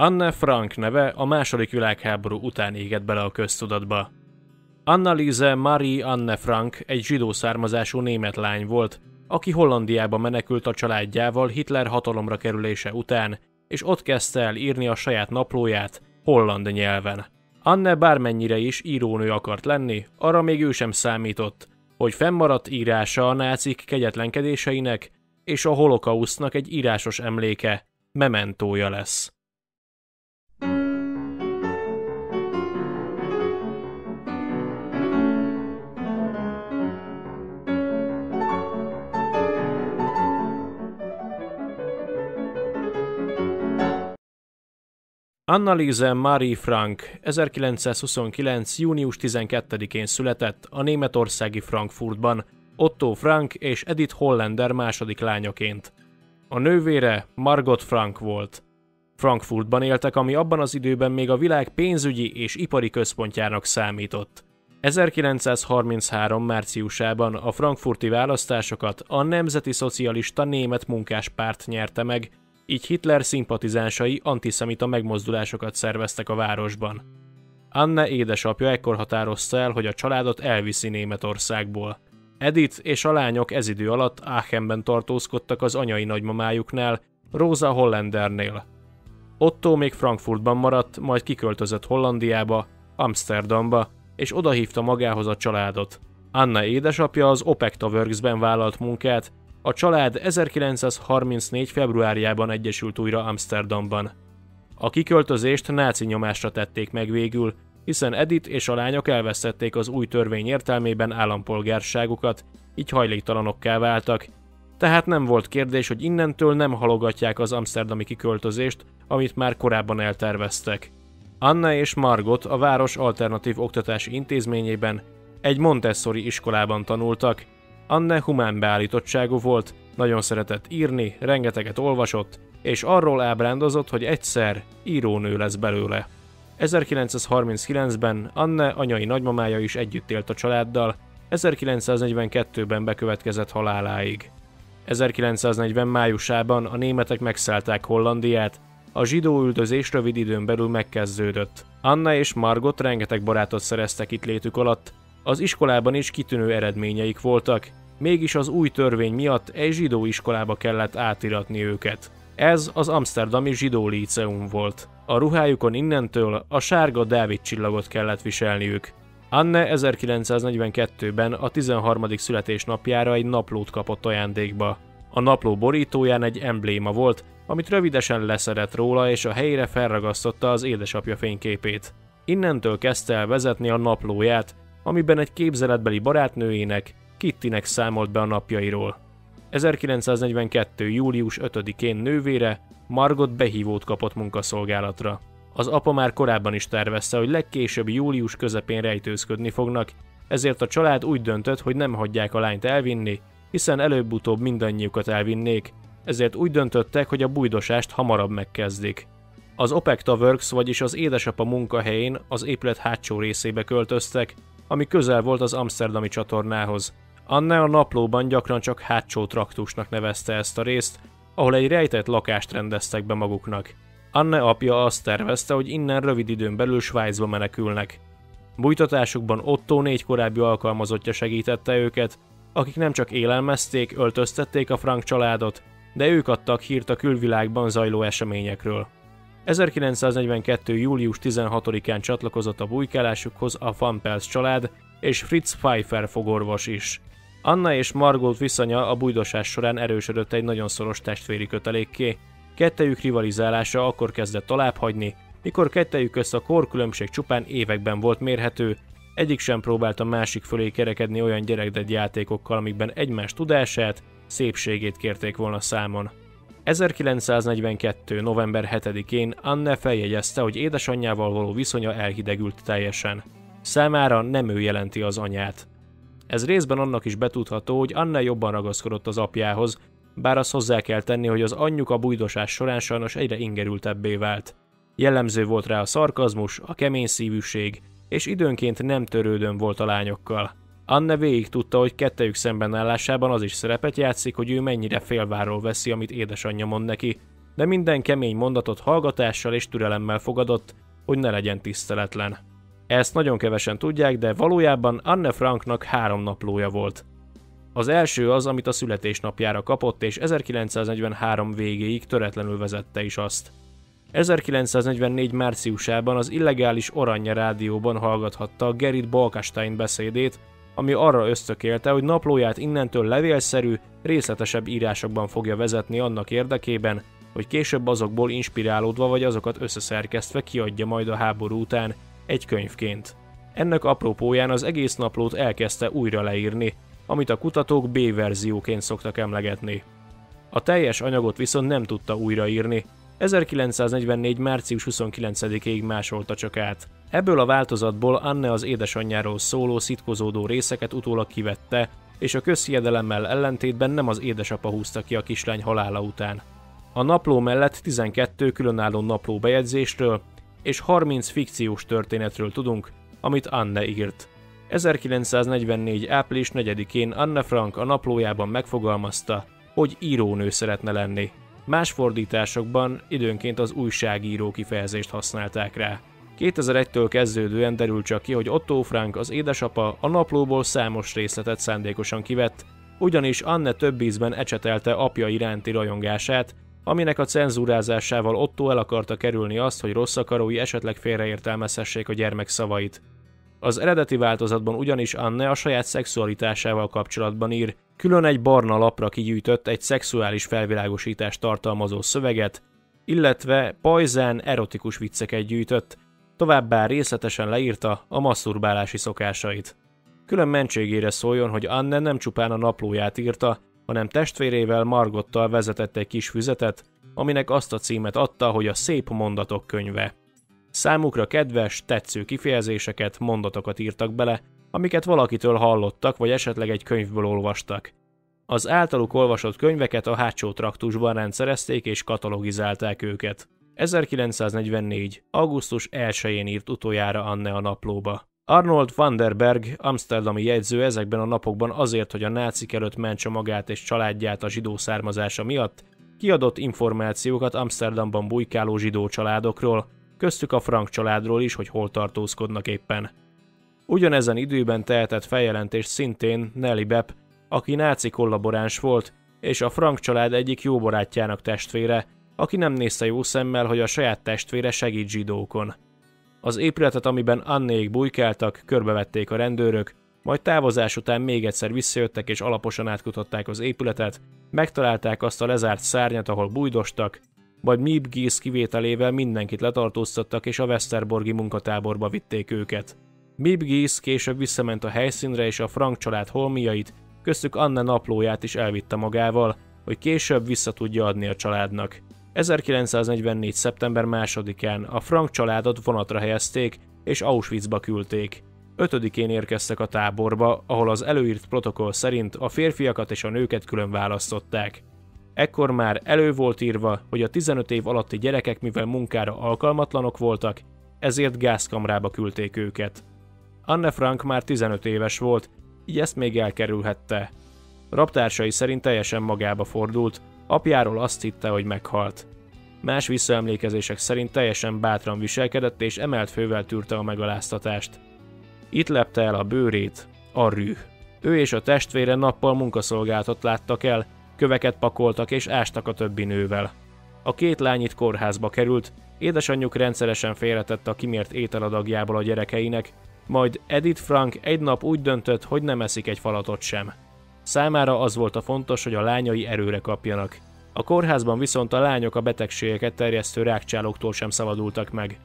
Anne Frank neve a második világháború után égett bele a köztudatba. Annalise Marie Anne Frank egy zsidó származású német lány volt, aki Hollandiába menekült a családjával Hitler hatalomra kerülése után, és ott kezdte el írni a saját naplóját, holland nyelven. Anne bármennyire is írónő akart lenni, arra még ő sem számított, hogy fennmaradt írása a nácik kegyetlenkedéseinek és a holokausznak egy írásos emléke, mementója lesz. Annalise Marie Frank 1929. június 12-én született a németországi Frankfurtban, Otto Frank és Edith Hollander második lányaként. A nővére Margot Frank volt. Frankfurtban éltek, ami abban az időben még a világ pénzügyi és ipari központjának számított. 1933. márciusában a frankfurti választásokat a Nemzeti Szocialista Német Munkáspárt nyerte meg, így Hitler szimpatizánsai antiszemita megmozdulásokat szerveztek a városban. Anne édesapja ekkor határozta el, hogy a családot elviszi Németországból. Edith és a lányok ez idő alatt Aachenben tartózkodtak az anyai nagymamájuknál, Rosa Hollandernél. Otto még Frankfurtban maradt, majd kiköltözött Hollandiába, Amsterdamba, és odahívta magához a családot. Anna édesapja az Opekta Worksben vállalt munkát, a család 1934. februárjában egyesült újra Amsterdamban. A kiköltözést náci nyomásra tették meg végül, hiszen Edith és a lányok elvesztették az új törvény értelmében állampolgárságukat, így hajléktalanokká váltak, tehát nem volt kérdés, hogy innentől nem halogatják az amsterdami kiköltözést, amit már korábban elterveztek. Anna és Margot a város alternatív oktatási intézményében egy Montessori iskolában tanultak, Anne humán beállítottságú volt, nagyon szeretett írni, rengeteget olvasott, és arról ábrándozott, hogy egyszer írónő lesz belőle. 1939-ben Anne anyai nagymamája is együtt élt a családdal, 1942-ben bekövetkezett haláláig. 1940 májusában a németek megszállták Hollandiát, a zsidó üldözés rövid időn belül megkezdődött. Anna és Margot rengeteg barátot szereztek itt létük alatt, az iskolában is kitűnő eredményeik voltak, mégis az új törvény miatt egy zsidó iskolába kellett átiratni őket. Ez az Amsterdami Zsidó Líceum volt. A ruhájukon innentől a sárga Dávid csillagot kellett viselniük. Anne 1942-ben a 13. születésnapjára egy naplót kapott ajándékba. A napló borítóján egy embléma volt, amit rövidesen leszedett róla és a helyére felragasztotta az édesapja fényképét. Innentől kezdte el vezetni a naplóját, amiben egy képzeletbeli barátnőjének, Kittinek számolt be a napjairól. 1942. július 5-én nővére Margot behívót kapott munkaszolgálatra. Az apa már korábban is tervezte, hogy legkésőbb július közepén rejtőzködni fognak, ezért a család úgy döntött, hogy nem hagyják a lányt elvinni, hiszen előbb-utóbb mindannyiukat elvinnék, ezért úgy döntöttek, hogy a bújdosást hamarabb megkezdik. Az Opekta Works, vagyis az édesapa munkahelyén az épület hátsó részébe költöztek, ami közel volt az Amsterdami csatornához. Anne a naplóban gyakran csak hátsó traktusnak nevezte ezt a részt, ahol egy rejtett lakást rendeztek be maguknak. Anne apja azt tervezte, hogy innen rövid időn belül Svájcba menekülnek. Bújtatásukban Otto négy korábbi alkalmazottja segítette őket, akik nem csak élelmezték, öltöztették a Frank családot, de ők adtak hírt a külvilágban zajló eseményekről. 1942. július 16-án csatlakozott a bujkálásukhoz a Van Pels család és Fritz Pfeiffer fogorvos is. Anna és Margot viszonya a bújdosás során erősödött egy nagyon szoros testvéri kötelékké, kettejük rivalizálása akkor kezdett hagyni, mikor kettejük közt a korkülönbség csupán években volt mérhető, egyik sem próbált a másik fölé kerekedni olyan gyerekded játékokkal, amikben egymás tudását, szépségét kérték volna számon. 1942. november 7-én Anne feljegyezte, hogy édesanyjával való viszonya elhidegült teljesen. Számára nem ő jelenti az anyát. Ez részben annak is betudható, hogy Anne jobban ragaszkodott az apjához, bár azt hozzá kell tenni, hogy az anyjuk a bújdosás során sajnos egyre ingerültebbé vált. Jellemző volt rá a szarkazmus, a kemény szívűség, és időnként nem törődön volt a lányokkal. Anne végig tudta, hogy kettejük szemben állásában az is szerepet játszik, hogy ő mennyire félváról veszi, amit édesanyja mond neki, de minden kemény mondatot hallgatással és türelemmel fogadott, hogy ne legyen tiszteletlen. Ezt nagyon kevesen tudják, de valójában Anne Franknak három naplója volt. Az első az, amit a születésnapjára kapott, és 1943 végéig töretlenül vezette is azt. 1944 márciusában az illegális Oranje rádióban hallgathatta Gerrit Balkastein beszédét, ami arra ösztökélte, hogy naplóját innentől levélszerű, részletesebb írásokban fogja vezetni annak érdekében, hogy később azokból inspirálódva vagy azokat összeszerkesztve kiadja majd a háború után egy könyvként. Ennek apropóján az egész naplót elkezdte újra leírni, amit a kutatók B-verzióként szoktak emlegetni. A teljes anyagot viszont nem tudta újraírni, 1944. március 29-ig másolta csak át. Ebből a változatból Anne az édesanyjáról szóló szitkozódó részeket utólag kivette, és a közhiedelemmel ellentétben nem az édesapa húzta ki a kislány halála után. A napló mellett 12 különálló napló bejegyzésről és 30 fikciós történetről tudunk, amit Anne írt. 1944. április 4-én Anne Frank a naplójában megfogalmazta, hogy írónő szeretne lenni. Más fordításokban időnként az újságíró kifejezést használták rá. 2001-től kezdődően derül csak ki, hogy Otto Frank az édesapa a naplóból számos részletet szándékosan kivett, ugyanis Anne több ízben ecsetelte apja iránti rajongását, aminek a cenzúrázásával Otto el akarta kerülni azt, hogy rossz akarói esetleg félreértelmezhessék a gyermek szavait. Az eredeti változatban ugyanis Anne a saját szexualitásával kapcsolatban ír, külön egy barna lapra kigyűjtött egy szexuális felvilágosítást tartalmazó szöveget, illetve pajzán erotikus vicceket gyűjtött, továbbá részletesen leírta a masturbálási szokásait. Külön mentségére szóljon, hogy Anne nem csupán a naplóját írta, hanem testvérével Margottal vezetett egy kis füzetet, aminek azt a címet adta, hogy a szép mondatok könyve. Számukra kedves, tetsző kifejezéseket, mondatokat írtak bele, amiket valakitől hallottak, vagy esetleg egy könyvből olvastak. Az általuk olvasott könyveket a hátsó traktusban rendszerezték és katalogizálták őket. 1944. augusztus 1-én írt utoljára Anne a naplóba. Arnold van der Berg, amsterdami jegyző ezekben a napokban azért, hogy a nácik előtt mentse magát és családját a zsidó származása miatt, kiadott információkat Amsterdamban bujkáló zsidó családokról, köztük a Frank családról is, hogy hol tartózkodnak éppen. Ugyanezen időben tehetett feljelentést szintén Nelly Bepp, aki náci kollaboráns volt, és a Frank család egyik jó barátjának testvére, aki nem nézte jó szemmel, hogy a saját testvére segít zsidókon. Az épületet, amiben Annék bujkáltak, körbevették a rendőrök, majd távozás után még egyszer visszajöttek és alaposan átkutatták az épületet, megtalálták azt a lezárt szárnyat, ahol bújdostak, majd Mib Gies kivételével mindenkit letartóztattak és a Westerborgi munkatáborba vitték őket. Mib Gies később visszament a helyszínre és a Frank család holmiait, köztük Anne naplóját is elvitte magával, hogy később vissza tudja adni a családnak. 1944. szeptember 2-án a Frank családot vonatra helyezték és Auschwitzba küldték. Ötödikén érkeztek a táborba, ahol az előírt protokoll szerint a férfiakat és a nőket külön választották. Ekkor már elő volt írva, hogy a 15 év alatti gyerekek mivel munkára alkalmatlanok voltak, ezért gázkamrába küldték őket. Anne Frank már 15 éves volt, így ezt még elkerülhette. Raptársai szerint teljesen magába fordult, apjáról azt hitte, hogy meghalt. Más visszaemlékezések szerint teljesen bátran viselkedett és emelt fővel tűrte a megaláztatást. Itt lepte el a bőrét, a rű. Ő és a testvére nappal munkaszolgáltat láttak el, köveket pakoltak és ástak a többi nővel. A két lány itt kórházba került, édesanyjuk rendszeresen félretette a kimért ételadagjából a gyerekeinek, majd Edith Frank egy nap úgy döntött, hogy nem eszik egy falatot sem. Számára az volt a fontos, hogy a lányai erőre kapjanak. A kórházban viszont a lányok a betegségeket terjesztő rákcsálóktól sem szabadultak meg.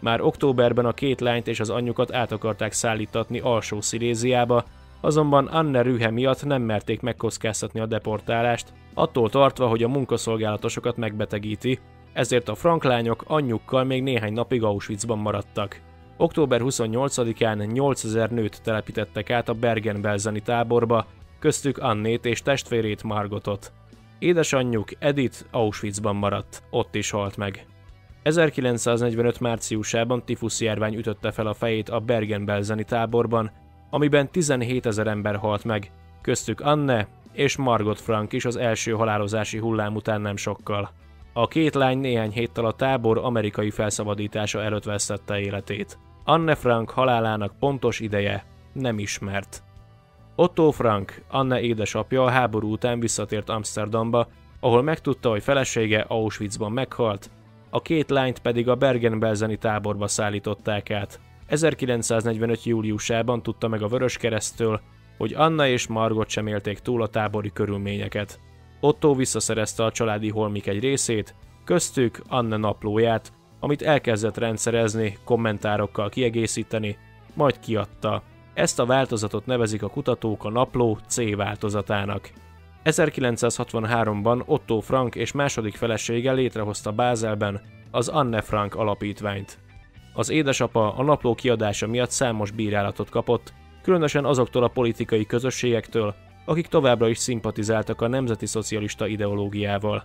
Már októberben a két lányt és az anyjukat át akarták szállítatni alsó Sziléziába, azonban Anne rühe miatt nem merték megkockáztatni a deportálást, attól tartva, hogy a munkaszolgálatosokat megbetegíti, ezért a frank lányok anyjukkal még néhány napig Auschwitzban maradtak. Október 28-án 8000 nőt telepítettek át a Bergen-Belzeni táborba, köztük Annét és testvérét Margotot. Édesanyjuk Edith Auschwitzban maradt, ott is halt meg. 1945. márciusában tifusz járvány ütötte fel a fejét a Bergen-Belzeni táborban, amiben 17 ezer ember halt meg, köztük Anne és Margot Frank is az első halálozási hullám után nem sokkal. A két lány néhány héttel a tábor amerikai felszabadítása előtt vesztette életét. Anne Frank halálának pontos ideje nem ismert. Otto Frank, Anne édesapja a háború után visszatért Amsterdamba, ahol megtudta, hogy felesége Auschwitzban meghalt, a két lányt pedig a Bergen-Belseni táborba szállították át. 1945. júliusában tudta meg a Vörös Keresztől, hogy Anna és Margot sem élték túl a tábori körülményeket. Otto visszaszerezte a családi holmik egy részét, köztük Anne naplóját, amit elkezdett rendszerezni, kommentárokkal kiegészíteni, majd kiadta. Ezt a változatot nevezik a kutatók a napló C változatának. 1963-ban Otto Frank és második felesége létrehozta Bázelben az Anne Frank alapítványt. Az édesapa a napló kiadása miatt számos bírálatot kapott, különösen azoktól a politikai közösségektől, akik továbbra is szimpatizáltak a nemzeti szocialista ideológiával.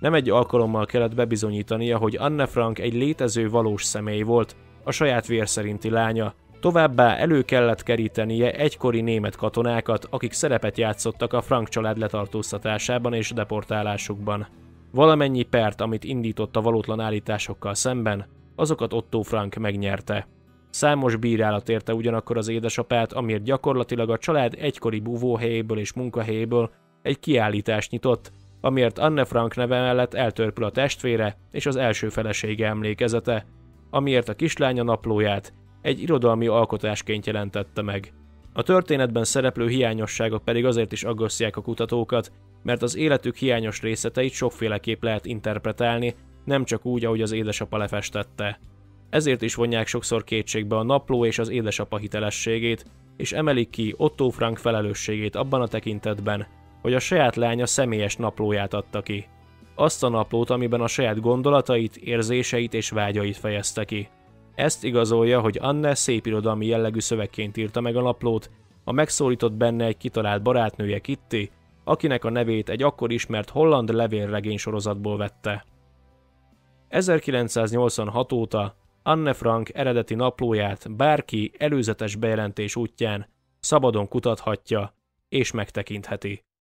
Nem egy alkalommal kellett bebizonyítania, hogy Anne Frank egy létező valós személy volt, a saját vér szerinti lánya, Továbbá elő kellett kerítenie egykori német katonákat, akik szerepet játszottak a Frank család letartóztatásában és deportálásukban. Valamennyi pert, amit indított a valótlan állításokkal szemben, azokat Otto Frank megnyerte. Számos bírálat érte ugyanakkor az édesapát, amiért gyakorlatilag a család egykori búvóhelyéből és munkahelyéből egy kiállítást nyitott, amiért Anne Frank neve mellett eltörpül a testvére és az első felesége emlékezete, amiért a kislánya naplóját egy irodalmi alkotásként jelentette meg. A történetben szereplő hiányosságok pedig azért is aggasztják a kutatókat, mert az életük hiányos részleteit sokféleképp lehet interpretálni, nem csak úgy, ahogy az édesapa lefestette. Ezért is vonják sokszor kétségbe a napló és az édesapa hitelességét, és emelik ki Otto Frank felelősségét abban a tekintetben, hogy a saját lánya személyes naplóját adta ki. Azt a naplót, amiben a saját gondolatait, érzéseit és vágyait fejezte ki. Ezt igazolja, hogy Anne szép irodalmi jellegű szövegként írta meg a naplót, a megszólított benne egy kitalált barátnője Kitty, akinek a nevét egy akkor ismert holland levélregény sorozatból vette. 1986 óta Anne Frank eredeti naplóját bárki előzetes bejelentés útján szabadon kutathatja és megtekintheti.